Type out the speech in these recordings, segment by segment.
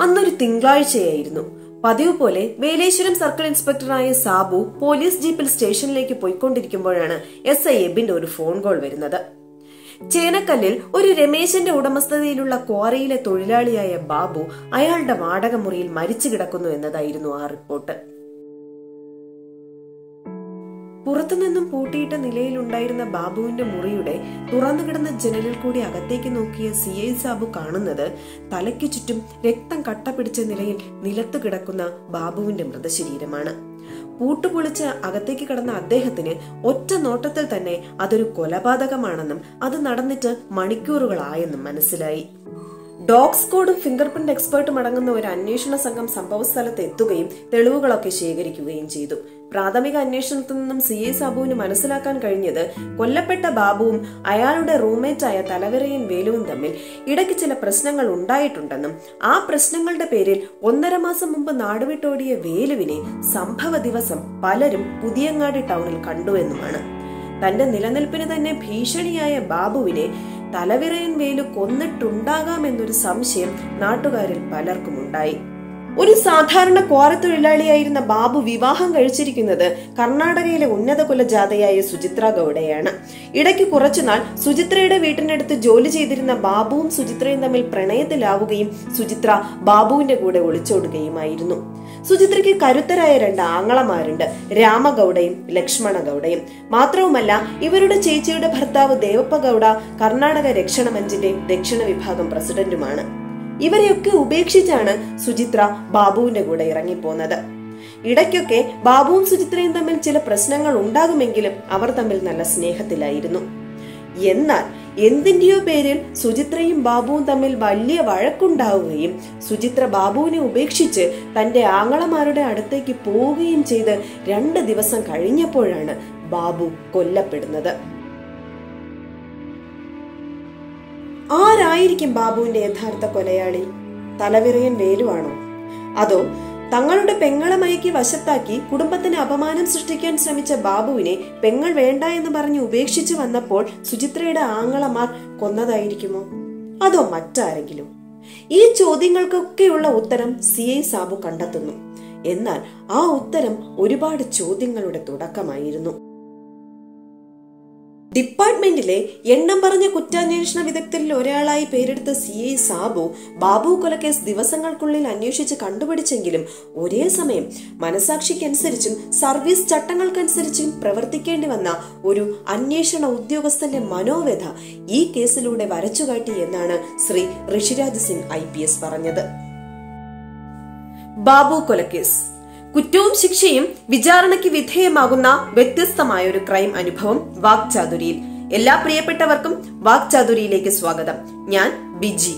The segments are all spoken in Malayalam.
അന്നൊരു തിങ്കളാഴ്ചയായിരുന്നു. പതിവ് പോലെ വേലേശ്വരം സർക്കിൾ ഇൻസ്പെക്ടറായ സാബു പോലീസ് ജീപ്പിൽ സ്റ്റേഷനിലേക്ക് പോയിക്കൊണ്ടിരിക്കുമ്പോഴാണ് എസ് ഐ എബിന്റെ ഒരു ഫോൺ കോൾ വരുന്നത്. ചേനക്കല്ലിൽ ഒരു രമേശന്റെ ഉടമസ്ഥതയിലുള്ള ക്വാറിയിലെ തൊഴിലാളിയായ ബാബു അയാളുടെ വാടകമുറിയിൽ മരിച്ചു കിടക്കുന്നു എന്നതായിരുന്നു ആ റിപ്പോർട്ട്. പുറത്തുനിന്നും പൂട്ടിയിട്ട നിലയിലുണ്ടായിരുന്ന ബാബുവിന്റെ മുറിയുടെ തുറന്നുകിടന്ന ജനലിൽ കൂടി അകത്തേക്ക് നോക്കിയ സി ഐ സാബു കാണുന്നത് തലയ്ക്ക് ചുറ്റും രക്തം കട്ട പിടിച്ച നിലയിൽ നിലത്ത് കിടക്കുന്ന ബാബുവിന്റെ മൃതശരീരമാണ്. പൂട്ടുപൊളിച്ച് അകത്തേക്ക് കടന്ന അദ്ദേഹത്തിന് ഒറ്റ നോട്ടത്തിൽ തന്നെ അതൊരു കൊലപാതകമാണെന്നും അത് നടന്നിട്ട് മണിക്കൂറുകളായെന്നും മനസ്സിലായി. ഡോഗ് സ്ക്വാഡും ഫിംഗർ പ്രിന്റ് എക്സ്പേർട്ടും അടങ്ങുന്ന ഒരു അന്വേഷണ സംഘം സംഭവസ്ഥലത്ത് എത്തുകയും തെളിവുകളൊക്കെ ശേഖരിക്കുകയും ചെയ്തു. പ്രാഥമിക അന്വേഷണത്തിൽ നിന്നും സി എ സാബുവിന് മനസ്സിലാക്കാൻ കഴിഞ്ഞത് കൊല്ലപ്പെട്ട ബാബുവും അയാളുടെ റൂംമേറ്റായ തലവരയൻ വേലുവും തമ്മിൽ ഇടയ്ക്ക് ചില പ്രശ്നങ്ങൾ ഉണ്ടായിട്ടുണ്ടെന്നും ആ പ്രശ്നങ്ങളുടെ പേരിൽ ഒന്നര മാസം മുമ്പ് നാടുവിട്ടോടിയ വേലുവിനെ സംഭവ ദിവസം പലരും പുതിയങ്ങാടി ടൗണിൽ കണ്ടുവെന്നുമാണ് തന്റെ നിലനിൽപ്പിന് തന്നെ ഭീഷണിയായ ബാബുവിനെ തലവിറയൻ വേലു കൊന്നിട്ടുണ്ടാകാമെന്നൊരു സംശയം നാട്ടുകാരിൽ പലർക്കും ഉണ്ടായി ഒരു സാധാരണ ക്വാറി തൊഴിലാളിയായിരുന്ന ബാബു വിവാഹം കഴിച്ചിരിക്കുന്നത് കർണാടകയിലെ ഉന്നത കുലജാതയായ സുചിത്ര ഗൌഡയാണ്. ഇടയ്ക്ക് കുറച്ചുനാൾ സുചിത്രയുടെ വീട്ടിനടുത്ത് ജോലി ചെയ്തിരുന്ന ബാബുവും സുചിത്രയും തമ്മിൽ പ്രണയത്തിലാവുകയും സുചിത്ര ബാബുവിന്റെ കൂടെ ഒളിച്ചോടുകയുമായിരുന്നു. സുചിത്രയ്ക്ക് കരുത്തരായ രണ്ട് ആങ്ങളമാരുണ്ട് രാമഗൌഡയും ലക്ഷ്മണ ഗൌഡയും മാത്രവുമല്ല ഇവരുടെ ചേച്ചിയുടെ ഭർത്താവ് ദേവപ്പ ഗൌഡ കർണാടക രക്ഷണ മഞ്ചിന്റെ ദക്ഷിണ വിഭാഗം പ്രസിഡന്റുമാണ്. ഇവരെയൊക്കെ ഉപേക്ഷിച്ചാണ് സുചിത്ര ബാബുവിന്റെ കൂടെ ഇറങ്ങിപ്പോന്നത്. ഇടയ്ക്കൊക്കെ ബാബുവും സുചിത്രയും തമ്മിൽ ചില പ്രശ്നങ്ങൾ ഉണ്ടാകുമെങ്കിലും അവർ തമ്മിൽ നല്ല സ്നേഹത്തിലായിരുന്നു. എന്നാൽ എന്തിന്റെയോ പേരിൽ സുചിത്രയും ബാബുവും തമ്മിൽ വലിയ വഴക്കുണ്ടാവുകയും സുചിത്ര ബാബുവിനെ ഉപേക്ഷിച്ച് തന്റെ ആങ്ങളമാരുടെ അടുത്തേക്ക് പോവുകയും ചെയ്ത് രണ്ട് ദിവസം കഴിഞ്ഞപ്പോഴാണ് ബാബു കൊല്ലപ്പെടുന്നത്. ആരായിരിക്കും ബാബുവിന്റെ യഥാർത്ഥ കൊലയാളി? തലവിറയൻ വേലുവാണോ? അതോ തങ്ങളുടെ പെങ്ങളെ മയക്കി വശത്താക്കി കുടുംബത്തിന് അപമാനം സൃഷ്ടിക്കാൻ ശ്രമിച്ച ബാബുവിനെ പെങ്ങൾ വേണ്ട എന്ന് പറഞ്ഞ് ഉപേക്ഷിച്ചു വന്നപ്പോൾ സുചിത്രയുടെ ആങ്ങളമാർ കൊന്നതായിരിക്കുമോ? അതോ മറ്റാരെങ്കിലും? ഈ ചോദ്യങ്ങൾക്കൊക്കെയുള്ള ഉത്തരം സി ഐ സാബു കണ്ടെത്തുന്നു. എന്നാൽ ആ ഉത്തരം ഒരുപാട് ചോദ്യങ്ങളുടെ തുടക്കമായിരുന്നു. ഡിപ്പാർട്ട്മെന്റിലെ എണ്ണം പറഞ്ഞ കുറ്റാന്വേഷണ വിദഗ്ധരിൽ ഒരാളായി പേരെടുത്ത സി ഐ സാബു ബാബു കൊലക്കേസ് ദിവസങ്ങൾക്കുള്ളിൽ അന്വേഷിച്ച് കണ്ടുപിടിച്ചെങ്കിലും ഒരേ സമയം മനസാക്ഷിക്കനുസരിച്ചും സർവീസ് ചട്ടങ്ങൾക്കനുസരിച്ചും പ്രവർത്തിക്കേണ്ടി വന്ന ഒരു അന്വേഷണ ഉദ്യോഗസ്ഥന്റെ മനോവ്യഥ ഈ കേസിലൂടെ വരച്ചുകാട്ടി എന്നാണ് ശ്രീ ഋഷിരാജ് സിംഗ് ഐ പറഞ്ഞത്. ബാബു കൊലക്കേസ് കുറ്റവും ശിക്ഷയും വിചാരണയ്ക്ക് വിധേയമാകുന്ന വ്യത്യസ്തമായ ഒരു ക്രൈം അനുഭവം വാക്ചാതുരിയിൽ. എല്ലാ പ്രിയപ്പെട്ടവർക്കും വാക്ചാതുരിയിലേക്ക് സ്വാഗതം. ഞാൻ ബിജി.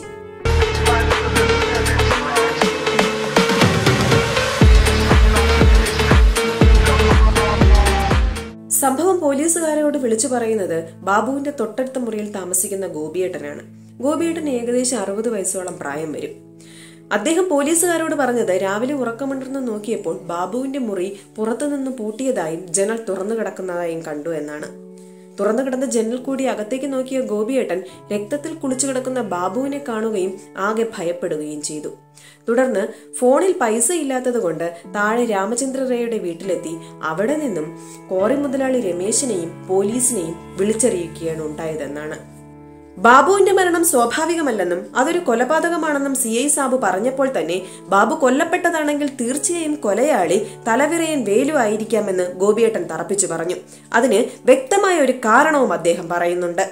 സംഭവം പോലീസുകാരോട് വിളിച്ചു പറയുന്നത് ബാബുവിന്റെ തൊട്ടടുത്ത മുറിയിൽ താമസിക്കുന്ന ഗോപിയേട്ടനാണ്. ഗോപിയേട്ടൻ ഏകദേശം അറുപത് വയസ്സോളം പ്രായം വരും. അദ്ദേഹം പോലീസുകാരോട് പറഞ്ഞത് രാവിലെ ഉറക്കമുണ്ടെന്ന് നോക്കിയപ്പോൾ ബാബുവിന്റെ മുറി പുറത്തുനിന്ന് പൂട്ടിയതായും ജനൽ തുറന്നു കിടക്കുന്നതായും കണ്ടു എന്നാണ്. തുറന്നു കിടന്ന ജനൽ കൂടി അകത്തേക്ക് നോക്കിയ ഗോപിയേട്ടൻ രക്തത്തിൽ കുളിച്ചു കിടക്കുന്ന ബാബുവിനെ കാണുകയും ആകെ ഭയപ്പെടുകയും ചെയ്തു. തുടർന്ന് ഫോണിൽ പൈസ ഇല്ലാത്തതുകൊണ്ട് താഴെ രാമചന്ദ്ര റേയുടെ വീട്ടിലെത്തി അവിടെ നിന്നും കോറി മുതലാളി രമേശിനെയും പോലീസിനെയും വിളിച്ചറിയിക്കുകയാണ് ഉണ്ടായതെന്നാണ്. ബാബുവിന്റെ മരണം സ്വാഭാവികമല്ലെന്നും അതൊരു കൊലപാതകമാണെന്നും സി ഐ സാബു പറഞ്ഞപ്പോൾ തന്നെ ബാബു കൊല്ലപ്പെട്ടതാണെങ്കിൽ തീർച്ചയായും കൊലയാളി തലവിറയൻ വേലു ആയിരിക്കാമെന്ന് ഗോപിയേട്ടൻ തറപ്പിച്ചു പറഞ്ഞു. അതിന് വ്യക്തമായ ഒരു കാരണവും അദ്ദേഹം പറയുന്നുണ്ട്.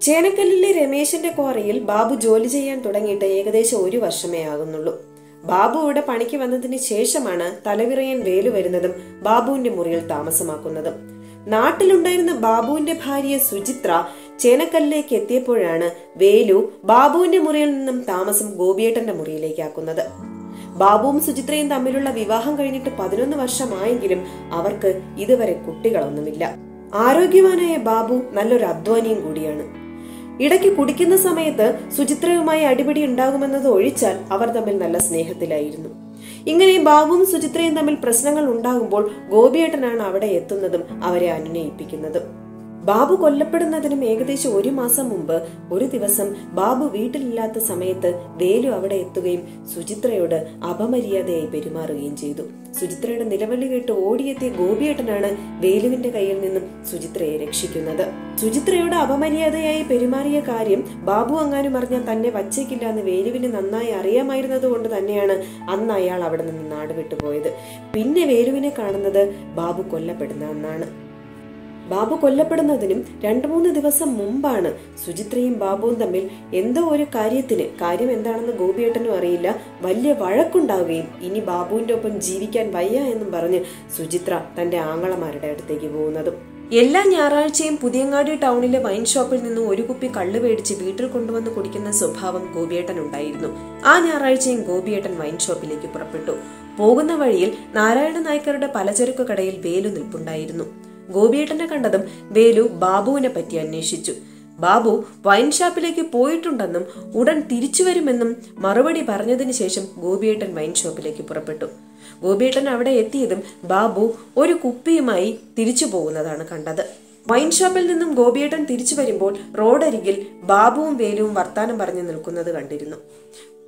ചേനക്കല്ലിലെ രമേശന്റെ ക്വാറിയിൽ ബാബു ജോലി ചെയ്യാൻ തുടങ്ങിയിട്ട് ഏകദേശം ഒരു വർഷമേ ആകുന്നുള്ളൂ. ബാബു ഇവിടെ പണിക്ക് വന്നതിന് ശേഷമാണ് തലവിറയൻ വേലു വരുന്നതും ബാബുവിന്റെ മുറിയിൽ താമസമാക്കുന്നതും. നാട്ടിലുണ്ടായിരുന്ന ബാബുവിന്റെ ഭാര്യ സുചിത്ര ചേനക്കല്ലിലേക്ക് എത്തിയപ്പോഴാണ് വേലു ബാബുവിന്റെ മുറിയിൽ നിന്നും താമസം ഗോപിയേട്ടന്റെ മുറിയിലേക്കാക്കുന്നത്. ബാബുവും സുചിത്രയും തമ്മിലുള്ള വിവാഹം കഴിഞ്ഞിട്ട് പതിനൊന്ന് വർഷമായെങ്കിലും അവർക്ക് ഇതുവരെ കുട്ടികളൊന്നുമില്ല. ആരോഗ്യവാനായ ബാബു നല്ലൊരു അധ്വാനിയും കൂടിയാണ്. ഇടയ്ക്ക് കുടിക്കുന്ന സമയത്ത് സുചിത്രയുമായി അടിപിടി ഉണ്ടാകുമെന്നത് ഒഴിച്ചാൽ അവർ തമ്മിൽ നല്ല സ്നേഹത്തിലായിരുന്നു. ഇങ്ങനെ ബാബുവും സുചിത്രയും തമ്മിൽ പ്രശ്നങ്ങൾ ഉണ്ടാകുമ്പോൾ ഗോപിയേട്ടനാണ് അവിടെ എത്തുന്നതും അവരെ അനുനയിപ്പിക്കുന്നതും. ബാബു കൊല്ലപ്പെടുന്നതിനും ഏകദേശം ഒരു മാസം മുമ്പ് ഒരു ദിവസം ബാബു വീട്ടിലില്ലാത്ത സമയത്ത് വേലു അവിടെ എത്തുകയും സുചിത്രയോട് അപമര്യാദയായി പെരുമാറുകയും ചെയ്തു. സുചിത്രയുടെ നിലവിളി കേട്ട് ഓടിയെത്തിയ ഗോപിയേട്ടനാണ് വേലുവിന്റെ കയ്യിൽ നിന്നും സുചിത്രയെ രക്ഷിക്കുന്നത്. സുചിത്രയോട് അപമര്യാദയായി പെരുമാറിയ കാര്യം ബാബു അങ്ങാനും അറിഞ്ഞാൽ തന്നെ വച്ചേക്കില്ല എന്ന് വേലുവിന് നന്നായി അറിയാമായിരുന്നത് കൊണ്ട് തന്നെയാണ് അന്ന് അയാൾ അവിടെ നിന്ന് നാടുവിട്ടുപോയത് പിന്നെ വേലുവിനെ കാണുന്നത് ബാബു കൊല്ലപ്പെടുന്ന അന്നാണ്. ബാബു കൊല്ലപ്പെടുന്നതിനും രണ്ടു മൂന്ന് ദിവസം മുമ്പാണ് സുചിത്രയും ബാബുവും തമ്മിൽ എന്തോ ഒരു കാര്യത്തിന് കാര്യം എന്താണെന്ന് ഗോപിയേട്ടനും അറിയില്ല. വലിയ വഴക്കുണ്ടാവുകയും ഇനി ബാബുവിന്റെ ഒപ്പം ജീവിക്കാൻ വയ്യ എന്നും പറഞ്ഞ് സുചിത്ര തന്റെ ആങ്ങളമാരുടെ അടുത്തേക്ക് പോകുന്നതും. എല്ലാ ഞായറാഴ്ചയും പുതിയങ്ങാടി ടൗണിലെ വൈൻ ഷോപ്പിൽ നിന്നും ഒരു കുപ്പി കള്ള് മേടിച്ച് വീട്ടിൽ കൊണ്ടുവന്ന് കുടിക്കുന്ന സ്വഭാവം ഗോപിയേട്ടൻ ഉണ്ടായിരുന്നു. ആ ഞായറാഴ്ചയും ഗോപിയേട്ടൻ വൈൻ ഷോപ്പിലേക്ക് പുറപ്പെട്ടു. പോകുന്ന വഴിയിൽ നാരായണ നായ്ക്കരുടെ പലചരക്ക് കടയിൽ വേലു നിൽപ്പുണ്ടായിരുന്നു. ഗോപിയേട്ടനെ കണ്ടതും വേലു ബാബുവിനെ പറ്റി അന്വേഷിച്ചു. ബാബു വൈൻ ഷാപ്പിലേക്ക് പോയിട്ടുണ്ടെന്നും ഉടൻ തിരിച്ചു വരുമെന്നും മറുപടി പറഞ്ഞതിന് ശേഷം ഗോപിയേട്ടൻ വൈൻ ഷോപ്പിലേക്ക് പുറപ്പെട്ടു. ഗോപിയേട്ടൻ അവിടെ എത്തിയതും ബാബു ഒരു കുപ്പിയുമായി തിരിച്ചു പോകുന്നതാണ് കണ്ടത്. വൈൻ ഷോപ്പിൽ നിന്നും ഗോപിയേട്ടൻ തിരിച്ചു വരുമ്പോൾ റോഡരികിൽ ബാബുവും വേലുവും വർത്താനം പറഞ്ഞു നിൽക്കുന്നത് കണ്ടിരുന്നു.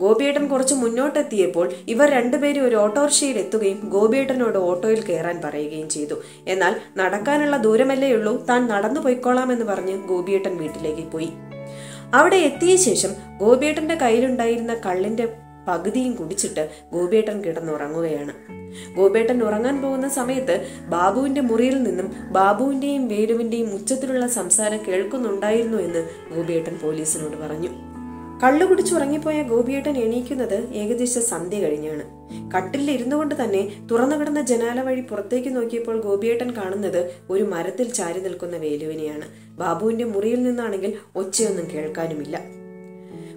ഗോപിയേട്ടൻ കുറച്ച് മുന്നോട്ടെത്തിയപ്പോൾ ഇവർ രണ്ടുപേരും ഒരു ഓട്ടോറിക്ഷയിൽ എത്തുകയും ഗോപിയേട്ടനോട് ഓട്ടോയിൽ കയറാൻ പറയുകയും ചെയ്തു. എന്നാൽ നടക്കാനുള്ള ദൂരമല്ലേ ഉള്ളൂ താൻ നടന്നു പോയിക്കോളാമെന്ന് പറഞ്ഞ് ഗോപിയേട്ടൻ വീട്ടിലേക്ക് പോയി. അവിടെ എത്തിയ ശേഷം ഗോപിയേട്ടന്റെ കയ്യിലുണ്ടായിരുന്ന കള്ളിന്റെ പകുതിയും കുടിച്ചിട്ട് ഗോപിയേട്ടൻ കിടന്നുറങ്ങുകയാണ്. ഗോപേട്ടൻ ഉറങ്ങാൻ പോകുന്ന സമയത്ത് ബാബുവിന്റെ മുറിയിൽ നിന്നും ബാബുവിന്റെയും വേരുവിന്റെയും ഉച്ചത്തിലുള്ള സംസാരം കേൾക്കുന്നുണ്ടായിരുന്നു എന്ന് ഗോപിയേട്ടൻ പോലീസിനോട് പറഞ്ഞു. കള്ളു കുടിച്ചുറങ്ങിപ്പോയ ഗോപിയേട്ടൻ എണീക്കുന്നത് ഏകദേശം സന്ധ്യ കഴിഞ്ഞാണ്. കട്ടിലിൽ ഇരുന്നു കൊണ്ട് തന്നെ തുറന്നു കിടന്ന ജനാല വഴി പുറത്തേക്ക് നോക്കിയപ്പോൾ ഗോപിയേട്ടൻ കാണുന്നത് ഒരു മരത്തിൽ ചാരി നിൽക്കുന്ന വേലുവിനെയാണ്. ബാബുവിന്റെ മുറിയിൽ നിന്നാണെങ്കിൽ ഒച്ചയൊന്നും കേൾക്കാനുമില്ല.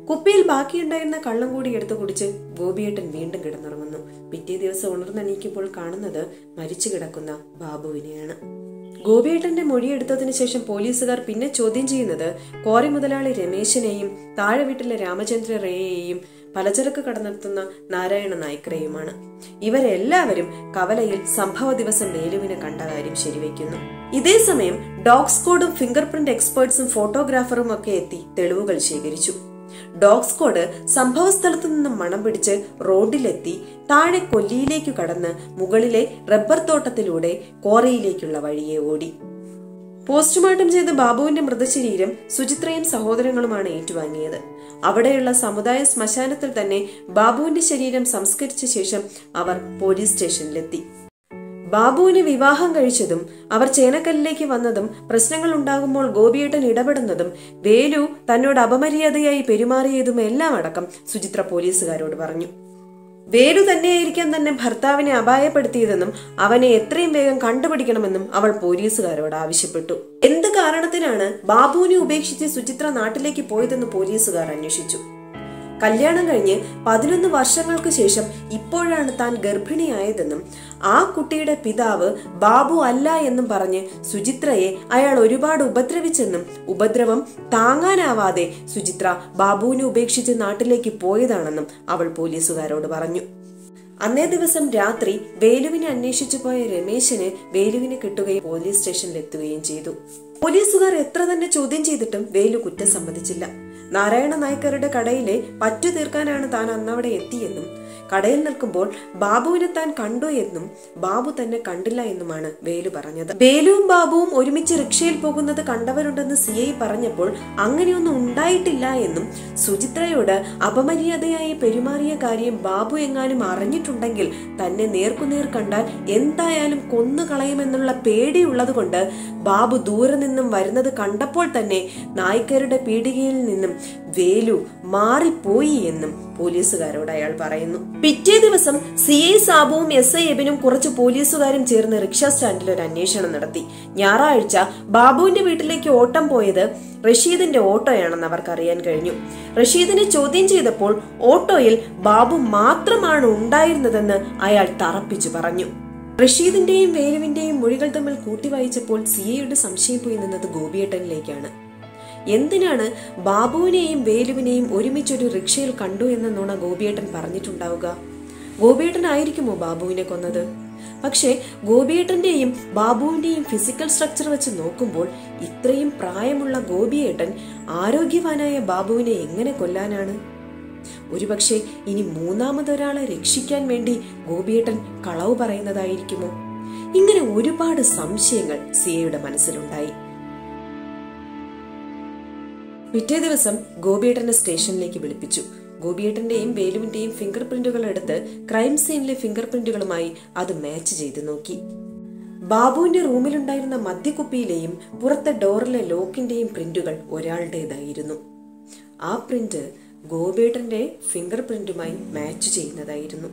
കുപ്പിയിൽ ബാക്കിയുണ്ടായിരുന്ന കള്ളം കൂടി എടുത്തു കുടിച്ച് ഗോപിയേട്ടൻ വീണ്ടും കിടന്നുറങ്ങുന്നു. പിറ്റേ ദിവസം ഉണർന്നെണീക്കുമ്പോൾ കാണുന്നത് മരിച്ചു കിടക്കുന്ന ബാബുവിനെയാണ്. ഗോപിയേട്ടന്റെ മൊഴിയെടുത്തതിനു ശേഷം പോലീസുകാർ പിന്നെ ചോദ്യം ചെയ്യുന്നത് കോറി മുതലാളി രമേശിനെയും താഴെ വീട്ടിലെ രാമചന്ദ്ര റേയെയും പലചരക്ക് കട നടത്തുന്ന നാരായണ നായ്ക്കരെയുമാണ് ഇവരെല്ലാവരും കവലയിൽ സംഭവ ദിവസം വേലുവിനെ കണ്ട കാര്യം ശരിവെക്കുന്നു ഇതേ സമയം ഡോഗ് സ്കോഡും ഫിംഗർ പ്രിന്റ് എക്സ്പേർട്സും ഫോട്ടോഗ്രാഫറും ഒക്കെ എത്തി തെളിവുകൾ ശേഖരിച്ചു. ഡോഗ് സ്ക്വാഡ് സംഭവസ്ഥലത്തു നിന്നും മണം പിടിച്ച് റോഡിലെത്തി താഴെ കൊല്ലിയിലേക്ക് കടന്ന് മുകളിലെ റബ്ബർ തോട്ടത്തിലൂടെ കോറയിലേക്കുള്ള വഴിയെ ഓടി. പോസ്റ്റ്മോർട്ടം ചെയ്ത ബാബുവിന്റെ മൃതശരീരം സുചിത്രയും സഹോദരങ്ങളുമാണ് ഏറ്റുവാങ്ങിയത്. അവിടെയുള്ള സമുദായ ശ്മശാനത്തിൽ തന്നെ ബാബുവിന്റെ ശരീരം സംസ്കരിച്ച ശേഷം അവർ പോലീസ് സ്റ്റേഷനിലെത്തി. ബാബുവിന് വിവാഹം കഴിച്ചതും അവർ ചേനക്കല്ലിലേക്ക് വന്നതും പ്രശ്നങ്ങൾ ഉണ്ടാകുമ്പോൾ ഗോപിയേട്ടൻ ഇടപെടുന്നതും വേലു തന്നോട് അപമര്യാദയായി പെരുമാറിയതും എല്ലാം അടക്കം സുചിത്ര പോലീസുകാരോട് പറഞ്ഞു. വേലു തന്നെയായിരിക്കാം തന്നെ ഭർത്താവിനെ അപായപ്പെടുത്തിയതെന്നും അവനെ എത്രയും വേഗം കണ്ടുപിടിക്കണമെന്നും അവൾ പോലീസുകാരോട് ആവശ്യപ്പെട്ടു. എന്ത് കാരണത്തിനാണ് ബാബുവിനെ ഉപേക്ഷിച്ച് സുചിത്ര നാട്ടിലേക്ക് പോയതെന്ന് പോലീസുകാർ അന്വേഷിച്ചു. കല്യാണം കഴിഞ്ഞ് പതിനൊന്ന് വർഷങ്ങൾക്ക് ശേഷം ഇപ്പോഴാണ് താൻ ഗർഭിണിയായതെന്നും ആ കുട്ടിയുടെ പിതാവ് ബാബു അല്ല എന്നും പറഞ്ഞ് സുചിത്രയെ അയാൾ ഒരുപാട് ഉപദ്രവിച്ചെന്നും ഉപദ്രവം താങ്ങാനാവാതെ സുചിത്ര ബാബുവിനെ ഉപേക്ഷിച്ച് നാട്ടിലേക്ക് പോയതാണെന്നും അവൾ പോലീസുകാരോട് പറഞ്ഞു. അന്നേ ദിവസം രാത്രി വേലുവിനെ അന്വേഷിച്ചു പോയ രമേശിന് വേലുവിനെ കിട്ടുകയും പോലീസ് സ്റ്റേഷനിൽ എത്തുകയും ചെയ്തു. പോലീസുകാർ എത്ര തന്നെ ചോദ്യം ചെയ്തിട്ടും വേലു കുറ്റം സമ്മതിച്ചില്ല. നാരായണ നായ്ക്കരുടെ കടയിലെ പറ്റു തീർക്കാനാണ് താൻ അന്നവിടെ എത്തിയെന്നും കടയിൽ നിൽക്കുമ്പോൾ ബാബുവിനെ താൻ കണ്ടു എന്നും ബാബു തന്നെ കണ്ടില്ല എന്നുമാണ് വേലു പറഞ്ഞത്. വേലുവും ബാബുവും ഒരുമിച്ച് റിക്ഷയിൽ പോകുന്നത് കണ്ടവരുണ്ടെന്ന് സി ഐ പറഞ്ഞപ്പോൾ അങ്ങനെയൊന്നും ഉണ്ടായിട്ടില്ല എന്നും സുചിത്രയോട് അപമര്യാദയായി പെരുമാറിയ കാര്യം ബാബു എങ്ങാനും അറിഞ്ഞിട്ടുണ്ടെങ്കിൽ തന്നെ നേർക്കുനേർ കണ്ടാൽ എന്തായാലും കൊന്നു കളയുമെന്നുള്ള പേടിയുള്ളത് കൊണ്ട് ബാബു ദൂരെ നിന്നും വരുന്നത് കണ്ടപ്പോൾ തന്നെ നായ്ക്കരുടെ പീടികയിൽ നിന്നും വേലു മാറിപ്പോയി എന്നും പോലീസുകാരോട് അയാൾ പറയുന്നു. പിറ്റേ ദിവസം സി ഐ സാബുവും എസ് ഐ എബിനും കുറച്ച് പോലീസുകാരും ചേർന്ന് റിക്ഷ സ്റ്റാൻഡിൽ ഒരു അന്വേഷണം നടത്തി. ഞായറാഴ്ച ബാബുവിന്റെ വീട്ടിലേക്ക് ഓട്ടം പോയത് റഷീദിന്റെ ഓട്ടോയാണെന്ന് അവർക്ക് അറിയാൻ കഴിഞ്ഞു. റഷീദിനെ ചോദ്യം ചെയ്തപ്പോൾ ഓട്ടോയിൽ ബാബു മാത്രമാണ് ഉണ്ടായിരുന്നതെന്ന് അയാൾ തറപ്പിച്ചു പറഞ്ഞു. റഷീദിന്റെയും വേലുവിന്റെയും മൊഴികൾ തമ്മിൽ കൂട്ടിവായിച്ചപ്പോൾ സി ഐയുടെ സംശയം പോയി നിന്നത് ഗോപിയേട്ടനിലേക്കാണ്. എന്തിനാണ് ബാബുവിനെയും വേലുവിനെയും ഒരുമിച്ചൊരു റിക്ഷയിൽ കണ്ടു എന്ന് നുണ ഗോപിയേട്ടൻ പറഞ്ഞിട്ടുണ്ടാവുക? ഗോപിയേട്ടനായിരിക്കുമോ ബാബുവിനെ കൊന്നത്? പക്ഷേ ഗോപിയേട്ടന്റെയും ബാബുവിന്റെയും ഫിസിക്കൽ സ്ട്രക്ചർ വെച്ച് നോക്കുമ്പോൾ ഇത്രയും പ്രായമുള്ള ഗോപിയേട്ടൻ ആരോഗ്യവാനായ ബാബുവിനെ എങ്ങനെ കൊല്ലാനാണ്? ഒരുപക്ഷെ ഇനി മൂന്നാമതൊരാളെ രക്ഷിക്കാൻ വേണ്ടി ഗോപിയേട്ടൻ കളവ് പറയുന്നതായിരിക്കുമോ? ഇങ്ങനെ ഒരുപാട് സംശയങ്ങൾ സിയയുടെ മനസ്സിലുണ്ടായി. പിറ്റേ ദിവസം ഗോപിയേട്ടനെ സ്റ്റേഷനിലേക്ക് വിളിപ്പിച്ചു. ഗോപിയേട്ടന്റെയും വേലുവിന്റെയും ഫിംഗർ പ്രിന്റുകൾ എടുത്ത് ക്രൈം സീനിലെ ഫിംഗർ പ്രിന്റുകളുമായി അത് മാച്ച് ചെയ്ത് നോക്കി. ബാബുവിന്റെ റൂമിലുണ്ടായിരുന്ന മദ്യക്കുപ്പിയിലെയും പുറത്തെ ഡോറിലെ ലോക്കിന്റെയും പ്രിന്റുകൾ ഒരാളുടേതായിരുന്നു. ആ പ്രിന്റ് ഗോപേട്ടന്റെ ഫിംഗർ പ്രിന്റുമായി മാച്ച് ചെയ്യുന്നതായിരുന്നു.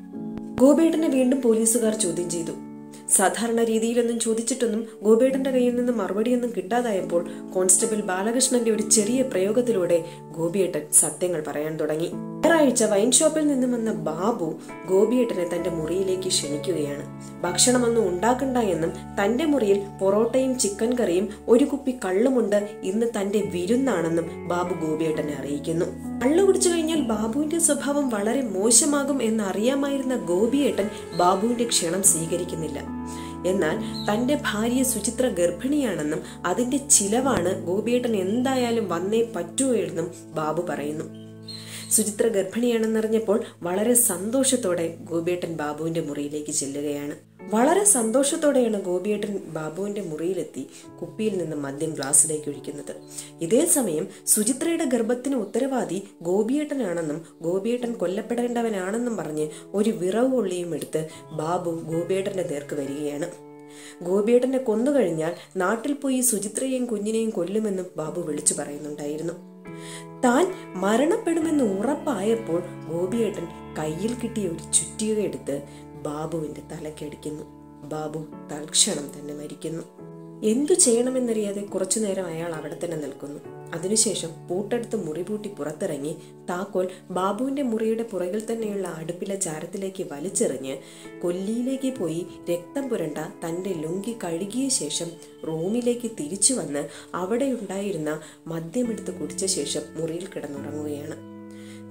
ഗോപേട്ടനെ വീണ്ടും പോലീസുകാർ ചോദ്യം ചെയ്തു. സാധാരണ രീതിയിലൊന്നും ചോദിച്ചിട്ടൊന്നും ഗോപേട്ടന്റെ കയ്യിൽ നിന്ന് മറുപടിയൊന്നും കിട്ടാതായപ്പോൾ കോൺസ്റ്റബിൾ ബാലകൃഷ്ണന്റെ ഒരു ചെറിയ പ്രയോഗത്തിലൂടെ ഗോപിയേട്ടൻ സത്യങ്ങൾ പറയാൻ തുടങ്ങി. ഞായറാഴ്ച വൈൻ ഷോപ്പിൽ നിന്നും വന്ന ബാബു ഗോപിയേട്ടനെ തന്റെ മുറിയിലേക്ക് ക്ഷണിക്കുകയാണ്. ഭക്ഷണമൊന്നും ഉണ്ടാക്കണ്ട എന്നും തന്റെ മുറിയിൽ പൊറോട്ടയും ചിക്കൻ കറിയും ഒരു കുപ്പി കള്ളുമുണ്ട് ഇന്ന് തന്റെ വിരുന്നാണെന്നും ബാബു ഗോപിയേട്ടനെ അറിയിക്കുന്നു. കള്ളു കുടിച്ചു കഴിഞ്ഞാൽ ബാബുവിന്റെ സ്വഭാവം വളരെ മോശമാകും എന്നറിയാമായിരുന്ന ഗോപിയേട്ടൻ ബാബുവിന്റെ ക്ഷണം സ്വീകരിക്കുന്നില്ല. എന്നാൽ തന്റെ ഭാര്യ സുചിത്ര ഗർഭിണിയാണെന്നും അതിന്റെ ചിലവാണ് ഗോപിയേട്ടൻ എന്തായാലും വന്നേ പറ്റൂ എന്നും ബാബു പറയുന്നു. സുചിത്ര ഗർഭിണിയാണെന്നറിഞ്ഞപ്പോൾ വളരെ സന്തോഷത്തോടെ ഗോപിയേട്ടൻ ബാബുവിന്റെ മുറിയിലേക്ക് ചെല്ലുകയാണ്. വളരെ സന്തോഷത്തോടെയാണ് ഗോപിയേട്ടൻ ബാബുവിന്റെ മുറിയിലെത്തി കുപ്പിയിൽ നിന്ന് മദ്യം ഗ്ലാസ്സിലേക്ക് ഒഴിക്കുന്നത്. ഇതേ സമയം സുചിത്രയുടെ ഗർഭത്തിന് ഉത്തരവാദി ഗോപിയേട്ടനാണെന്നും ഗോപിയേട്ടൻ കൊല്ലപ്പെടേണ്ടവനാണെന്നും പറഞ്ഞ് ഒരു വിറവ് കൊള്ളിയും എടുത്ത് ബാബു ഗോപിയേട്ടന്റെ നേർക്ക് വരികയാണ്. ഗോപിയേട്ടനെ കൊന്നുകഴിഞ്ഞാൽ നാട്ടിൽ പോയി സുചിത്രയെയും കുഞ്ഞിനെയും കൊല്ലുമെന്നും ബാബു വിളിച്ചു പറയുന്നുണ്ടായിരുന്നു. താൻ മരണപ്പെടുമെന്ന് ഉറപ്പായപ്പോൾ ഗോപിയേട്ടൻ കയ്യിൽ കിട്ടിയ ഒരു ചുറ്റിക എടുത്ത് ബാബുവിന്റെ തലക്കടിക്കുന്നു ബാബു തൽക്ഷണം തന്നെ മരിക്കുന്നു. എന്തു ചെയ്യണമെന്നറിയാതെ കുറച്ചു നേരം അയാൾ അവിടെ തന്നെ നിൽക്കുന്നു. അതിനുശേഷം പൂട്ടെടുത്ത് മുറി പൂട്ടി പുറത്തിറങ്ങി താക്കോൽ ബാബുവിന്റെ മുറിയുടെ പുറകിൽ തന്നെയുള്ള അടുപ്പിലെ ചാരത്തിലേക്ക് വലിച്ചെറിഞ്ഞ് കൊല്ലിയിലേക്ക് പോയി രക്തം പുരണ്ട തന്റെ ലുങ്കി കഴുകിയ ശേഷം റൂമിലേക്ക് തിരിച്ചു വന്ന് അവിടെ ഉണ്ടായിരുന്ന മദ്യമെടുത്ത് കുടിച്ച ശേഷം മുറിയിൽ കിടന്നുറങ്ങുകയാണ്.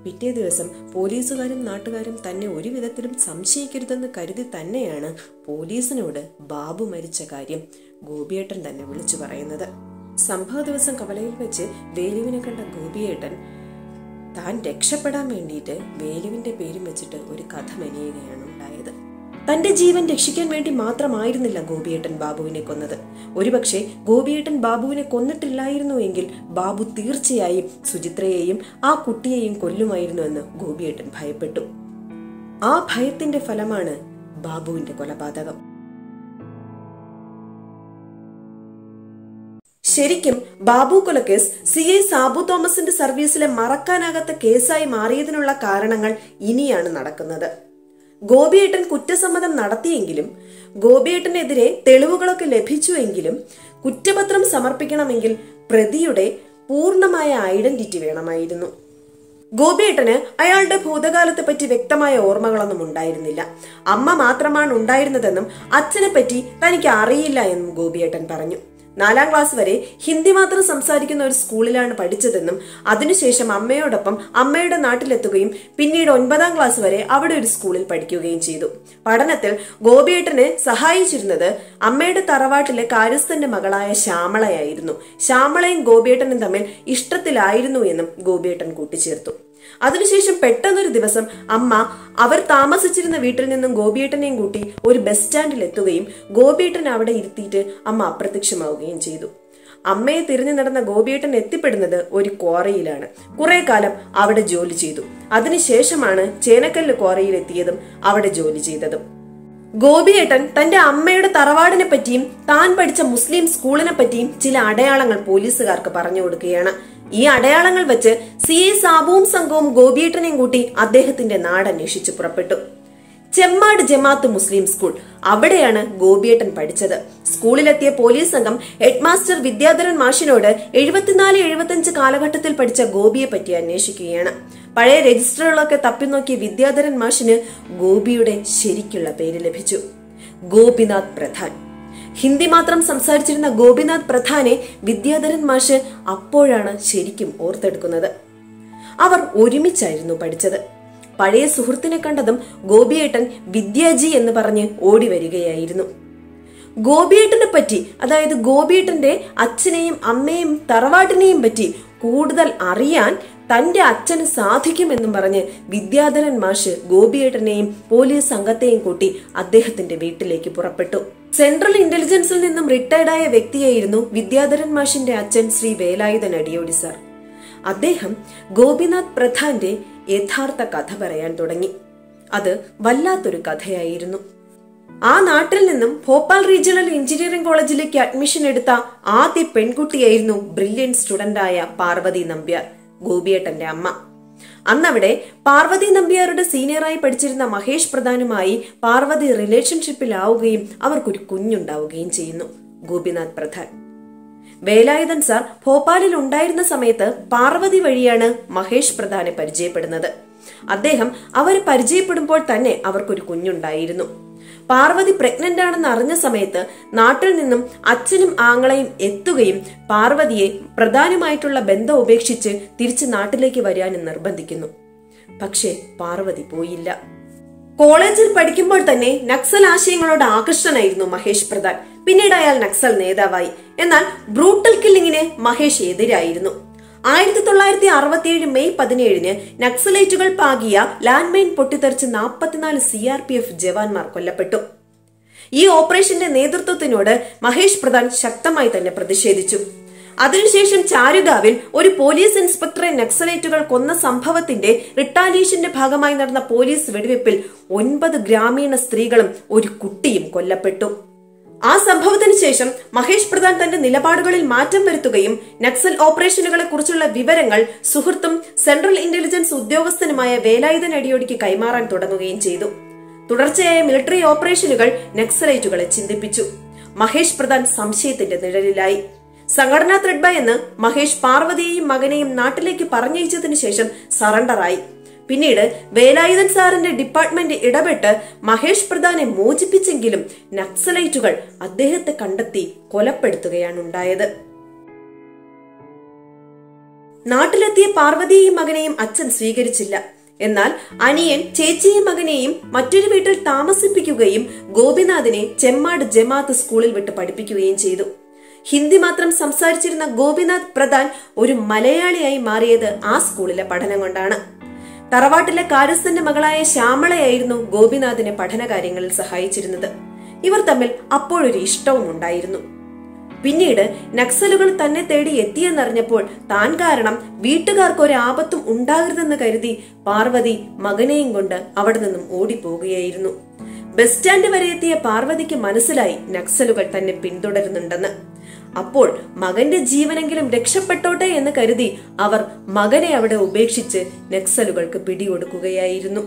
പിറ്റേ ദിവസം പോലീസുകാരും നാട്ടുകാരും തന്നെ ഒരു വിധത്തിലും സംശയിക്കരുതെന്ന് കരുതി തന്നെയാണ് പോലീസിനോട് ബാബു മരിച്ച കാര്യം ഗോപിയേട്ടൻ തന്നെ വിളിച്ചു പറയുന്നത്. സംഭവ ദിവസം കവലയിൽ വെച്ച് വേലുവിനെ കണ്ട ഗോപിയേട്ടൻ താൻ രക്ഷപ്പെടാൻ വേണ്ടിയിട്ട് വേലുവിന്റെ പേരും വെച്ചിട്ട് ഒരു കഥ മെനയുകയാണ് ഉണ്ടായത്. തന്റെ ജീവൻ രക്ഷിക്കാൻ വേണ്ടി മാത്രമായിരുന്നില്ല ഗോപിയേട്ടൻ ബാബുവിനെ കൊന്നത്. ഒരുപക്ഷെ ഗോപിയേട്ടൻ ബാബുവിനെ കൊന്നിട്ടില്ലായിരുന്നു എങ്കിൽ ബാബു തീർച്ചയായും സുചിത്രയെയും ആ കുട്ടിയെയും കൊല്ലുമായിരുന്നു എന്ന് ഗോപിയേട്ടൻ ഭയപ്പെട്ടു. ആ ഭയത്തിന്റെ ഫലമാണ് ബാബുവിന്റെ കൊലപാതകം. ശരിക്കും ബാബു കൊലക്കേസ് സി ഐ സാബു തോമസിന്റെ സർവീസിലെ മറക്കാനാകാത്ത കേസായി മാറിയതിനുള്ള കാരണങ്ങൾ ഇനിയാണ് നടക്കുന്നത്. ഗോപിയേട്ടൻ കുറ്റസമ്മതം നടത്തിയെങ്കിലും ഗോപിയേട്ടനെതിരെ തെളിവുകളൊക്കെ ലഭിച്ചുവെങ്കിലും കുറ്റപത്രം സമർപ്പിക്കണമെങ്കിൽ പ്രതിയുടെ പൂർണമായ ഐഡന്റിറ്റി വേണമായിരുന്നു. ഗോപിയേട്ടന് അയാളുടെ ഭൂതകാലത്തെ പറ്റി വ്യക്തമായ ഓർമ്മകളൊന്നും ഉണ്ടായിരുന്നില്ല. അമ്മ മാത്രമാണ് ഉണ്ടായിരുന്നതെന്നും അച്ഛനെ പറ്റി തനിക്ക് അറിയില്ല എന്നും ഗോപിയേട്ടൻ പറഞ്ഞു. നാലാം ക്ലാസ് വരെ ഹിന്ദി മാത്രം സംസാരിക്കുന്ന ഒരു സ്കൂളിലാണ് പഠിച്ചതെന്നും അതിനുശേഷം അമ്മയോടൊപ്പം അമ്മയുടെ നാട്ടിലെത്തുകയും പിന്നീട് ഒൻപതാം ക്ലാസ് വരെ അവിടെ ഒരു സ്കൂളിൽ പഠിക്കുകയും ചെയ്തു. പഠനത്തിൽ ഗോപിയേട്ടനെ സഹായിച്ചിരുന്നത് അമ്മയുടെ തറവാട്ടിലെ കാര്യസ്ഥന്റെ മകളായ ശ്യാമളയായിരുന്നു. ശ്യാമളയും ഗോപിയേട്ടനും തമ്മിൽ ഇഷ്ടത്തിലായിരുന്നു എന്നും ഗോപിയേട്ടൻ കൂട്ടിച്ചേർത്തു. അതിനുശേഷം പെട്ടെന്നൊരു ദിവസം അമ്മ അവർ താമസിച്ചിരുന്ന വീട്ടിൽ നിന്നും ഗോപിയേട്ടനെയും കൂട്ടി ഒരു ബസ് സ്റ്റാൻഡിൽ എത്തുകയും ഗോപിയേട്ടൻ അവിടെ ഇരുത്തിയിട്ട് അമ്മ അപ്രത്യക്ഷമാവുകയും ചെയ്തു. അമ്മയെ തിരിഞ്ഞു നടന്ന ഗോപിയേട്ടൻ എത്തിപ്പെടുന്നത് ഒരു ക്വാറയിലാണ്. കുറെ കാലം അവിടെ ജോലി ചെയ്തു. അതിനുശേഷമാണ് ചേനക്കല്ല് ക്വാറയിൽ എത്തിയതും അവിടെ ജോലി ചെയ്തതും. ഗോപിയേട്ടൻ തന്റെ അമ്മയുടെ തറവാടിനെ പറ്റിയും താൻ പഠിച്ച മുസ്ലിം സ്കൂളിനെ പറ്റിയും ചില അടയാളങ്ങൾ പോലീസുകാർക്ക് പറഞ്ഞു കൊടുക്കുകയാണ്. ഈ അടയാളങ്ങൾ വെച്ച് സി എ സാബുവും സംഘവും ഗോപിയേട്ടനെയും കൂട്ടി അദ്ദേഹത്തിന്റെ നാട് അന്വേഷിച്ച് പുറപ്പെട്ടു. Chemmad Jamath Muslim school. അവിടെയാണ് ഗോപിയേട്ടൻ പഠിച്ചത്. സ്കൂളിലെത്തിയ പോലീസ് സംഘം ഹെഡ്മാസ്റ്റർ വിദ്യാധരൻ മാഷിനോട് എഴുപത്തിനാല് എഴുപത്തിയഞ്ച് കാലഘട്ടത്തിൽ പഠിച്ച ഗോപിയെ പറ്റി അന്വേഷിക്കുകയാണ്. പഴയ രജിസ്റ്ററുകളൊക്കെ തപ്പിനോക്കിയ വിദ്യാധരൻ മാഷിന് ഗോപിയുടെ ശരിക്കുള്ള പേര് ലഭിച്ചു. ഗോപിനാഥ് പ്രധാൻ. ഹിന്ദി മാത്രം സംസാരിച്ചിരുന്ന ഗോപിനാഥ് പ്രധാനെ വിദ്യാധരൻ മാഷ് അപ്പോഴാണ് ശരിക്കും ഓർത്തെടുക്കുന്നത്. അവർ ഒരുമിച്ചായിരുന്നു പഠിച്ചത്. പഴയ സുഹൃത്തിനെ കണ്ടതും ഗോപിയേട്ടൻ വിദ്യാജി എന്ന് പറഞ്ഞ് ഓടി വരികയായിരുന്നു. ഗോപിയേട്ടനെ പറ്റി അതായത് ഗോപിയേട്ടന്റെ അച്ഛനെയും അമ്മയും തറവാട്ടിനെയും പറ്റി കൂടുതൽ അറിയാൻ തന്റെ അച്ഛന് സാധിക്കുമെന്നും പറഞ്ഞ് വിദ്യാധരൻ മാഷ് ഗോപിയേട്ടനെയും പോലീസ് സംഘത്തെയും കൂട്ടി അദ്ദേഹത്തിന്റെ വീട്ടിലേക്ക് പുറപ്പെട്ടു. സെൻട്രൽ ഇന്റലിജൻസിൽ നിന്നും റിട്ടയർഡായ വ്യക്തിയായിരുന്നു വിദ്യാധരൻ മാഷിന്റെ അച്ഛൻ ശ്രീ വേലായുധൻ അടിയോടി സാർ. അദ്ദേഹം ഗോപിനാഥ് പ്രധാന്റെ യഥാർത്ഥ കഥ പറയാൻ തുടങ്ങി. അത് വല്ലാത്തൊരു കഥയായിരുന്നു. ആ നാട്ടിൽ നിന്നും ഭോപ്പാൽ റീജിയണൽ എഞ്ചിനീയറിംഗ് കോളേജിലേക്ക് അഡ്മിഷൻ എടുത്ത ആദ്യ പെൺകുട്ടിയായിരുന്നു ബ്രില്യൻ സ്റ്റുഡന്റായ പാർവതി നമ്പ്യാർ. ഗോപിയേട്ടന്റെ അമ്മ. അന്നവിടെ പാർവതി നമ്പ്യാരുടെ സീനിയറായി പഠിച്ചിരുന്ന മഹേഷ് പ്രധാനുമായി പാർവതി റിലേഷൻഷിപ്പിലാവുകയും അവർക്കൊരു കുഞ്ഞുണ്ടാവുകയും ചെയ്യുന്നു. ഗോപിനാഥ് പ്രധാൻ. വേലായുധൻ സാർ ഭോപ്പാലിൽ ഉണ്ടായിരുന്ന സമയത്ത് പാർവതി വഴിയാണ് മഹേഷ് പ്രധാനെ പരിചയപ്പെടുന്നത്. അദ്ദേഹം അവരെ പരിചയപ്പെടുമ്പോൾ തന്നെ അവർക്കൊരു കുഞ്ഞുണ്ടായിരുന്നു. പാർവതി പ്രഗ്നന്റ് ആണെന്ന് അറിഞ്ഞ സമയത്ത് നാട്ടിൽ നിന്നും അച്ഛനും ആങ്ങളെയും എത്തുകയും പാർവതിയെ പ്രധാനമായിട്ടുള്ള ബന്ധം ഉപേക്ഷിച്ച് തിരിച്ച് നാട്ടിലേക്ക് വരാനും നിർബന്ധിക്കുന്നു. പക്ഷേ പാർവതി പോയില്ല. കോളേജിൽ പഠിക്കുമ്പോൾ തന്നെ നക്സൽ ആശയങ്ങളോട് ആകർഷണായിരുന്നു മഹേഷ് പ്രധാൻ. പിന്നീട് അയാൾ നക്സൽ നേതാവായി. എന്നാൽ ബ്രൂട്ടൽ കില്ലിങ്ങിന് മഹേഷ് എതിരായിരുന്നു. ആയിരത്തി തൊള്ളായിരത്തി അറുപത്തിയേഴ് മെയ് പതിനേഴിന് നക്സലൈറ്റുകൾ പാകിയ ലാൻഡ് മൈൻ പൊട്ടിത്തെറിച്ച് നാൽപ്പത്തിനാല് സി ആർ പി എഫ് ജവാന്മാർ കൊല്ലപ്പെട്ടു. ഈ ഓപ്പറേഷന്റെ നേതൃത്വത്തിനോട് മഹേഷ് പ്രധാൻ ശക്തമായി തന്നെ പ്രതിഷേധിച്ചു. അതിനുശേഷം ചാരുഗാവിൽ ഒരു പോലീസ് ഇൻസ്പെക്ടറെ നക്സലൈറ്റുകൾ കൊന്ന സംഭവത്തിന്റെ റിട്ടാലിയേഷന്റെ ഭാഗമായി നടന്ന പോലീസ് വെടിവെപ്പിൽ ഒൻപത് ഗ്രാമീണ സ്ത്രീകളും ഒരു കുട്ടിയും കൊല്ലപ്പെട്ടു. ആ സംഭവത്തിന് ശേഷം മഹേഷ് പ്രധാൻ തന്റെ നിലപാടുകളിൽ മാറ്റം വരുത്തുകയും നക്സൽ ഓപ്പറേഷനുകളെ കുറിച്ചുള്ള വിവരങ്ങൾ സുഹൃത്തും സെൻട്രൽ ഇന്റലിജൻസ് ഉദ്യോഗസ്ഥനുമായ വേലായുധൻ അടിയോടിക്ക് കൈമാറാൻ തുടങ്ങുകയും ചെയ്തു. തുടർച്ചയായ മിലിറ്ററി ഓപ്പറേഷനുകൾ നക്സലൈറ്റുകളെ ചിന്തിപ്പിച്ചു. മഹേഷ് പ്രധാൻ സംശയത്തിന്റെ നിഴലിലായി. സംഘടനാ ത്രെഡ്ബ എന്ന് മഹേഷ് പാർവതിയെയും മകനെയും നാട്ടിലേക്ക് പറഞ്ഞയച്ചതിനു ശേഷം സറണ്ടറായി. പിന്നീട് വേലായുധൻ സാറിന്റെ ഡിപ്പാർട്ട്മെന്റ് ഇടപെട്ട് മഹേഷ് പ്രധാനെ മോചിപ്പിച്ചെങ്കിലും നക്സലൈറ്റുകൾ അദ്ദേഹത്തെ കണ്ടെത്തി കൊലപ്പെടുത്തുകയാണ് ഉണ്ടായത് നാട്ടിലെത്തിയ പാർവതിയെയും മകനെയും അച്ഛൻ സ്വീകരിച്ചില്ല. എന്നാൽ അനിയൻ ചേച്ചിയും മകനെയും മറ്റൊരു വീട്ടിൽ താമസിപ്പിക്കുകയും ഗോപിനാഥിനെ ചെമ്മാട് ജമാഅത്ത് സ്കൂളിൽ വിട്ട് പഠിപ്പിക്കുകയും ചെയ്തു. ഹിന്ദി മാത്രം സംസാരിച്ചിരുന്ന ഗോപിനാഥ് പ്രധാൻ ഒരു മലയാളിയായി മാറിയത് ആ സ്കൂളിലെ പഠനം കൊണ്ടാണ്. തറവാട്ടിലെ കാര്യസ്ഥന്റെ മകളായ ശ്യാമളയായിരുന്നു ഗോപിനാഥിനെ പഠനകാര്യങ്ങളിൽ സഹായിച്ചിരുന്നത്. ഇവർ തമ്മിൽ അപ്പോഴൊരു ഇഷ്ടവും ഉണ്ടായിരുന്നു പിന്നീട് നക്സലുകൾ തന്നെ തേടി എത്തിയെന്നറിഞ്ഞപ്പോൾ താൻ കാരണം വീട്ടുകാർക്ക് ഒരു ആപത്തും ഉണ്ടാകരുതെന്ന് കരുതി പാർവതി മകനെയും കൊണ്ട് അവിടെ നിന്നും ഓടിപ്പോകുകയായിരുന്നു. ബസ് സ്റ്റാൻഡ് വരെ എത്തിയ പാർവതിക്ക് മനസ്സിലായി നക്സലുകൾ തന്നെ പിന്തുടരുന്നുണ്ടെന്ന്. അപ്പോൾ മകന്റെ ജീവനെങ്കിലും രക്ഷപ്പെട്ടോട്ടെ എന്ന് കരുതി അവർ മകനെ അവിടെ ഉപേക്ഷിച്ച് നക്സലുകൾക്ക് പിടികൊടുക്കുകയായിരുന്നു.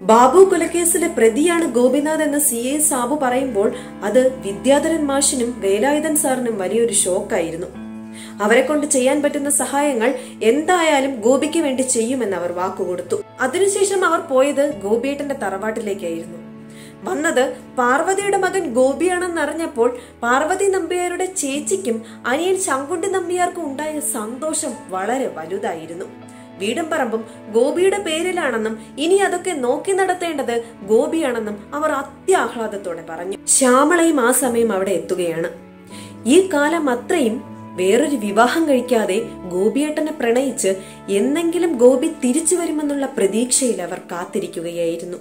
ബാബു കൊലക്കേസിലെ പ്രതിയാണ് ഗോപിനാഥ് എന്ന സി എ സാബു പറയുമ്പോൾ അത് വിദ്യാധരൻ മാഷിനും വേലായുധൻ സാറിനും വലിയൊരു ഷോക്കായിരുന്നു. അവരെ കൊണ്ട് ചെയ്യാൻ പറ്റുന്ന സഹായങ്ങൾ എന്തായാലും ഗോപിക്ക് വേണ്ടി ചെയ്യുമെന്ന് അവർ വാക്കുകൊടുത്തു. അതിനുശേഷം അവർ പോയത് ഗോപിയേട്ടന്റെ തറവാട്ടിലേക്കായിരുന്നു. വന്നത് പാർവതിയുടെ മകൻ ഗോപിയാണെന്നറിഞ്ഞപ്പോൾ പാർവതി നമ്പിയാരുടെ ചേച്ചിക്കും അനിയൻ ശങ്കുണ്ടി നമ്പ്യാർക്കും ഉണ്ടായ സന്തോഷം വളരെ വലുതായിരുന്നു. വീടും പറമ്പും ഗോപിയുടെ പേരിലാണെന്നും ഇനി അതൊക്കെ നോക്കി നടത്തേണ്ടത് ഗോപിയാണെന്നും അവർ അത്യാഹ്ലാദത്തോടെ പറഞ്ഞു. ശ്യാമളയും ആ സമയം അവിടെ എത്തുകയാണ്. ഈ കാലം അത്രയും വേറൊരു വിവാഹം കഴിക്കാതെ ഗോപിയേട്ടനെ പ്രണയിച്ച് എന്നെങ്കിലും ഗോപി തിരിച്ചു വരുമെന്നുള്ള പ്രതീക്ഷയിൽ അവർ കാത്തിരിക്കുകയായിരുന്നു.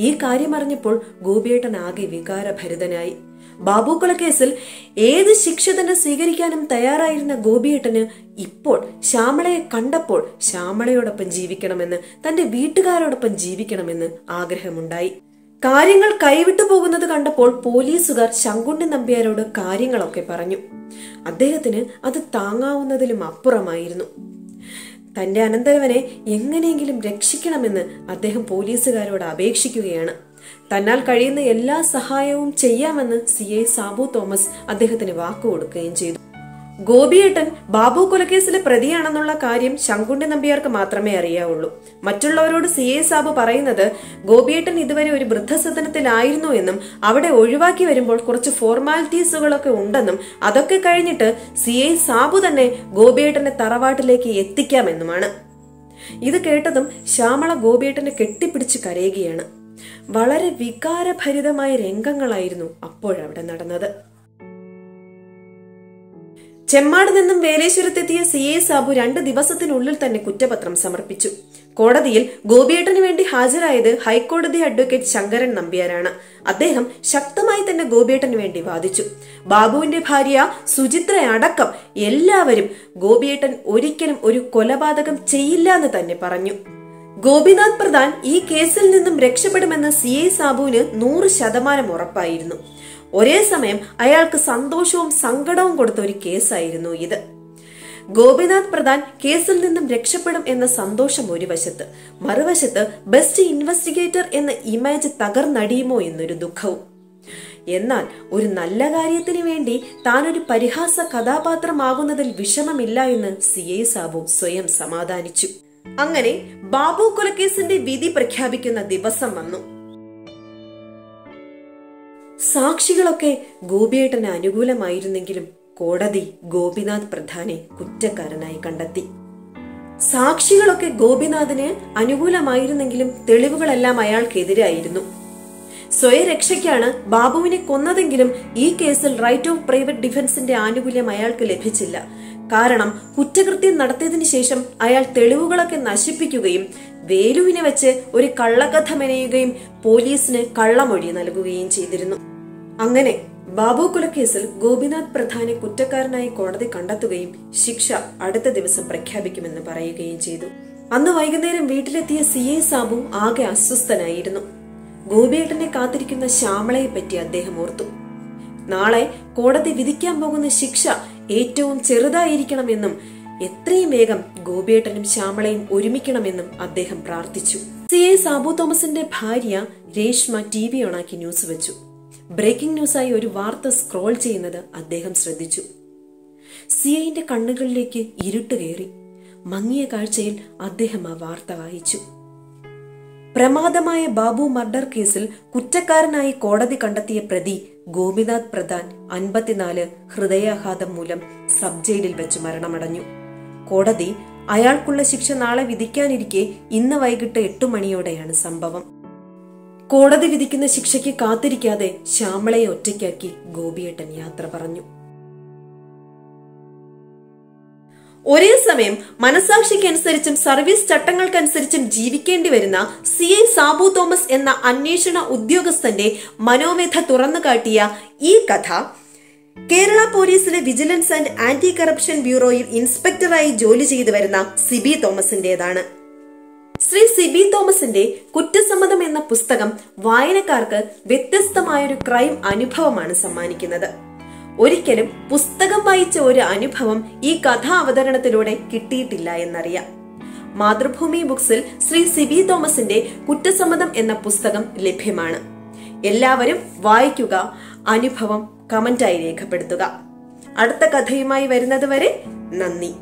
ഈ കാര്യം അറിഞ്ഞപ്പോൾ ഗോപിയേട്ടൻ ആകെ വികാരഭരിതനായി. ബാബുക്കുള കേസിൽ ഏത് ശിക്ഷ തന്നെ സ്വീകരിക്കാനും തയ്യാറായിരുന്ന ഗോപിയേട്ടന് ഇപ്പോൾ ശ്യാമളയെ കണ്ടപ്പോൾ ശ്യാമളയോടൊപ്പം ജീവിക്കണമെന്ന് തന്റെ വീട്ടുകാരോടൊപ്പം ജീവിക്കണമെന്ന് ആഗ്രഹമുണ്ടായി. കാര്യങ്ങൾ കൈവിട്ടു പോകുന്നത് കണ്ടപ്പോൾ പോലീസുകാർ ശങ്കുണ്ടി നമ്പ്യാരോട് കാര്യങ്ങളൊക്കെ പറഞ്ഞു. അദ്ദേഹത്തിന് അത് താങ്ങാവുന്നതിലും അപ്പുറമായിരുന്നു. തന്റെ അനന്തരവനെ എങ്ങനെയെങ്കിലും രക്ഷിക്കണമെന്ന് അദ്ദേഹം പോലീസുകാരോട് അപേക്ഷിക്കുകയാണ്. തന്നാൽ കഴിയുന്ന എല്ലാ സഹായവും ചെയ്യാമെന്ന് സി ഐ സാബു തോമസ് അദ്ദേഹത്തിന് വാക്കുകൊടുക്കുകയും ചെയ്തു. ഗോപിയേട്ടൻ ബാബു കൊലക്കേസിലെ പ്രതിയാണെന്നുള്ള കാര്യം ശങ്കുണ്ടി നമ്പ്യാർക്ക് മാത്രമേ അറിയാവുള്ളൂ. മറ്റുള്ളവരോട് സി എ സാബു പറയുന്നത് ഗോപിയേട്ടൻ ഇതുവരെ ഒരു വൃദ്ധസദനത്തിലായിരുന്നു എന്നും അവിടെ ഒഴിവാക്കി വരുമ്പോൾ കുറച്ച് ഫോർമാലിറ്റീസുകളൊക്കെ ഉണ്ടെന്നും അതൊക്കെ കഴിഞ്ഞിട്ട് സി എ സാബു തന്നെ ഗോപിയേട്ടനെ തറവാട്ടിലേക്ക് എത്തിക്കാമെന്നുമാണ്. ഇത് കേട്ടതും ശ്യാമള ഗോപിയേട്ടനെ കെട്ടിപ്പിടിച്ച് കരയുകയാണ്. വളരെ വികാരഭരിതമായ രംഗങ്ങളായിരുന്നു അപ്പോഴവിടെ നടന്നത്. ചെമ്മാട് നിന്നും വേലേശ്വരത്തെത്തിയ സി എ സാബു രണ്ട് ദിവസത്തിനുള്ളിൽ തന്നെ കുറ്റപത്രം സമർപ്പിച്ചു. കോടതിയിൽ ഗോപിയേട്ടന് വേണ്ടി ഹാജരായത് ഹൈക്കോടതി അഡ്വക്കേറ്റ് ശങ്കരൻ നമ്പ്യാരാണ്. അദ്ദേഹം ശക്തമായി തന്നെ ഗോപിയേട്ടന് വേണ്ടി വാദിച്ചു. ബാബുവിന്റെ ഭാര്യ സുചിത്ര അടക്കം എല്ലാവരും ഗോപിയേട്ടൻ ഒരിക്കലും ഒരു കൊലപാതകം ചെയ്യില്ല എന്ന് തന്നെ പറഞ്ഞു. ഗോപിനാഥ് പ്രധാൻ ഈ കേസിൽ നിന്നും രക്ഷപ്പെടുമെന്ന് സി ഐ സാബുവിന് നൂറ് ശതമാനം ഉറപ്പായിരുന്നു. ഒരേ സമയം അയാൾക്ക് സന്തോഷവും സങ്കടവും കൊടുത്ത ഒരു കേസായിരുന്നു ഇത്. ഗോപിനാഥ് പ്രധാൻ കേസിൽ നിന്നും രക്ഷപ്പെടും എന്ന സന്തോഷം ഒരു വശത്ത് മറുവശത്ത് ബെസ്റ്റ് ഇൻവെസ്റ്റിഗേറ്റർ എന്ന ഇമേജ് തകർന്നടിയുമോ എന്നൊരു ദുഃഖവും. എന്നാൽ ഒരു നല്ല കാര്യത്തിന് വേണ്ടി താനൊരു പരിഹാസ കഥാപാത്രമാകുന്നതിൽ വിഷമമില്ല എന്ന് സി ഐ സാബു സ്വയം സമാധാനിച്ചു. അങ്ങനെ ബാബു കൊലക്കേസിന്റെ വിധി പ്രഖ്യാപിക്കുന്ന ദിവസം വന്നു. സാക്ഷികളൊക്കെ ഗോപിയേട്ടന് അനുകൂലമായിരുന്നെങ്കിലും കോടതി ഗോപിനാഥ് പ്രധാനെ കുറ്റക്കാരനായി കണ്ടെത്തി. സാക്ഷികളൊക്കെ ഗോപിനാഥിന് അനുകൂലമായിരുന്നെങ്കിലും തെളിവുകളെല്ലാം അയാൾക്കെതിരായിരുന്നു. സ്വയരക്ഷയ്ക്കാണ് ബാബുവിനെ കൊന്നതെങ്കിലും ഈ കേസിൽ റൈറ്റ് ഓഫ് പ്രൈവറ്റ് ഡിഫൻസിന്റെ ആനുകൂല്യം അയാൾക്ക് ലഭിച്ചില്ല. കാരണം കുറ്റകൃത്യം നടത്തിയതിനു ശേഷം അയാൾ തെളിവുകളൊക്കെ നശിപ്പിക്കുകയും വേലുവിനെ വെച്ച് ഒരു കള്ളക്കഥ മെനയുകയും പോലീസിന് കള്ളമൊഴി നൽകുകയും ചെയ്തിരുന്നു. അങ്ങനെ ബാബു കൊലക്കേസിൽ ഗോപിനാഥ് പ്രധാനെ കുറ്റക്കാരനായി കോടതി കണ്ടെത്തുകയും ശിക്ഷ അടുത്ത ദിവസം പ്രഖ്യാപിക്കുമെന്ന് പറയുകയും ചെയ്തു. അന്ന് വൈകുന്നേരം വീട്ടിലെത്തിയ സി എ സാബു ആകെ അസ്വസ്ഥനായിരുന്നു. ഗോപിയേട്ടനെ കാത്തിരിക്കുന്ന ശ്യാമളയെ പറ്റി അദ്ദേഹം ഓർത്തു. നാളെ കോടതി വിധിക്കാൻ പോകുന്ന ശിക്ഷ ഏറ്റവും ചെറുതായിരിക്കണമെന്നും എത്രയും വേഗം ഗോപിയേട്ടനും ശ്യാമളയും ഒരുമിക്കണമെന്നും അദ്ദേഹം പ്രാർത്ഥിച്ചു. സി എ സാബു തോമസിന്റെ ഭാര്യ രേഷ്മ ടി വി ഓണാക്കി ന്യൂസ് വെച്ചു. ബ്രേക്കിംഗ് ന്യൂസായി ഒരു വാർത്ത സ്ക്രോൾ ചെയ്യുന്നത് അദ്ദേഹം ശ്രദ്ധിച്ചു. സി ഐന്റെ കണ്ണുകളിലേക്ക് ഇരുട്ട് കയറി. മങ്ങിയ കാഴ്ചയിൽ അദ്ദേഹം ആ വാർത്ത വായിച്ചു. പ്രമാദമായ ബാബു മർഡർ കേസിൽ കുറ്റക്കാരനായി കോടതി കണ്ടെത്തിയ പ്രതി ഗോപിനാഥ് പ്രധാൻ അൻപത്തിനാല് ഹൃദയാഘാതം മൂലം സബ് ജയിലിൽ വെച്ച് മരണമടഞ്ഞു. കോടതി അയാൾക്കുള്ള ശിക്ഷ നാളെ വിധിക്കാനിരിക്കെ ഇന്ന് വൈകിട്ട് എട്ടു മണിയോടെയാണ് സംഭവം. കോടതി വിധിക്കുന്ന ശിക്ഷയ്ക്ക് കാത്തിരിക്കാതെ ശ്യാമളയെ ഒറ്റയ്ക്കാക്കി ഗോപിയേട്ടൻ യാത്ര പറഞ്ഞു. ഒരേ സമയം മനസാക്ഷിക്കനുസരിച്ചും സർവീസ് ചട്ടങ്ങൾക്കനുസരിച്ചും ജീവിക്കേണ്ടി വരുന്ന സി ഐ സാബു തോമസ് എന്ന അന്വേഷണ ഉദ്യോഗസ്ഥന്റെ മനോവ്യഥ തുറന്നു കാട്ടിയ ഈ കഥ കേരള പോലീസിലെ വിജിലൻസ് ആൻഡ് ആന്റി കറപ്ഷൻ ബ്യൂറോയിൽ ഇൻസ്പെക്ടറായി ജോലി ചെയ്തു വരുന്ന സിബി തോമസിന്റേതാണ്. ശ്രീ സിബി തോമസിന്റെ കുറ്റസമ്മതം എന്ന പുസ്തകം വായനക്കാർക്ക് വ്യത്യസ്തമായൊരു ക്രൈം അനുഭവമാണ് സമ്മാനിക്കുന്നത്. ഒരിക്കലും പുസ്തകം വായിച്ച ഒരു അനുഭവം ഈ കഥാ അവതരണത്തിലൂടെ കിട്ടിയിട്ടില്ല എന്നറിയാം. മാതൃഭൂമി ബുക്സിൽ ശ്രീ സിബി തോമസിന്റെ കുറ്റസമ്മതം എന്ന പുസ്തകം ലഭ്യമാണ്. എല്ലാവരും വായിക്കുക അനുഭവം കമന്റായി രേഖപ്പെടുത്തുക. അടുത്ത കഥയുമായി വരുന്നത് വരെ നന്ദി.